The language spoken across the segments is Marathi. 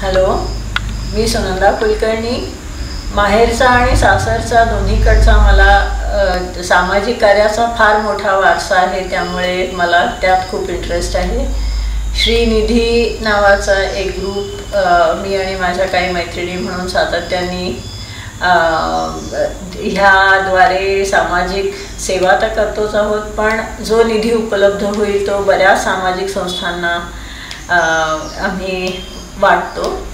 हॅलो मी सुनंदा कुलकर्णी. माहेरचा आणि सासरचा दोन्हीकडचा मला सामाजिक कार्याचा फार मोठा वारसा आहे त्यामुळे मला त्यात खूप इंटरेस्ट आहे. श्रीनिधी नावाचा एक ग्रुप मी आणि माझ्या काही मैत्रिणी म्हणून सातत्याने ह्याद्वारे सामाजिक सेवा तर करतोच आहोत पण जो निधी उपलब्ध होईल तो बऱ्याच सामाजिक संस्थांना आम्ही वाटतो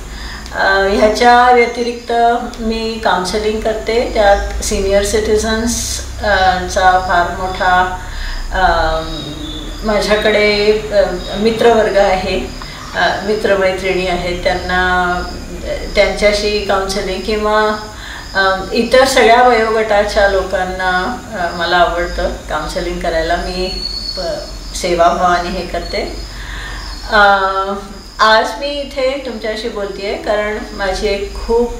ह्याच्या व्यतिरिक्त मी काउन्सिलिंग करते. त्यात सिनियर सिटिझन्स चा फार मोठा माझ्याकडे मित्रवर्ग आहे. मित्रमैत्रिणी आहेत. त्यांना त्यांच्याशी काउन्सिलिंग किंवा इतर सगळ्या वयोगटाच्या लोकांना मला आवडतं काउन्सिलिंग करायला. मी प- सेवाभावाने हे करते. आज मी इथे तुमच्याशी बोलते आहे कारण माझी एक खूप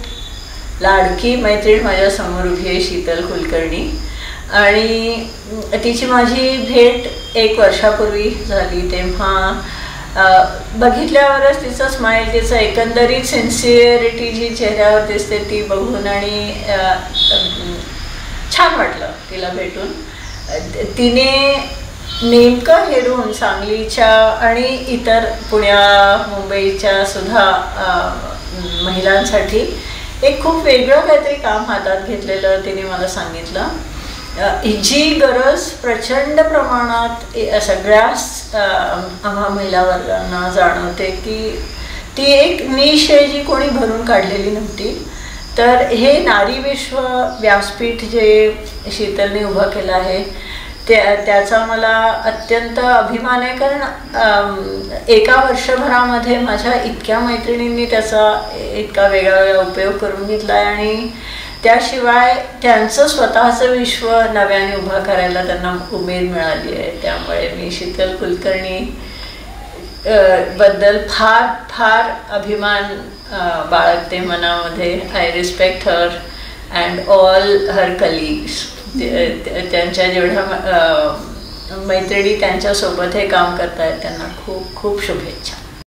लाडकी मैत्रीण माझ्यासमोर उभी आहे शीतल कुलकर्णी. आणि तिची माझी भेट एक वर्षापूर्वी झाली तेव्हा बघितल्यावरच तिचं स्माईल तिचं एकंदरीत सिन्सिअरिटी जी चेहऱ्यावर दिसते ती बघून आणि छान वाटलं तिला भेटून. तिने नेमकं हेरून सांगलीच्या आणि इतर पुण्या मुंबईच्या सुद्धा महिलांसाठी एक खूप वेगळं काहीतरी काम हातात घेतलेलं तिने मला सांगितलं. जी गरज प्रचंड प्रमाणात सगळ्याच आम्हा महिला वर्गांना जाणवते की ती एक निश आहे जी कोणी भरून काढलेली नव्हती. तर हे नारी विश्व व्यासपीठ जे शीतलने उभं केलं आहे त्या त्याचा मला अत्यंत अभिमान आहे कारण एका वर्षभरामध्ये माझ्या इतक्या मैत्रिणींनी त्याचा इतका वेगळा वेगळा उपयोग करून घेतला आहे आणि त्याशिवाय त्यांचं स्वतःचं विश्व नव्याने उभं करायला त्यांना उमेद मिळाली आहे. त्यामुळे मी शीतल कुलकर्णी बद्दल फार फार अभिमान बाळगते मनामध्ये. I respect her and all her colleagues त्यांच्या जेवढ्या मैत्रिणी त्यांच्यासोबत हे काम करतायत त्यांना खूप खूप शुभेच्छा.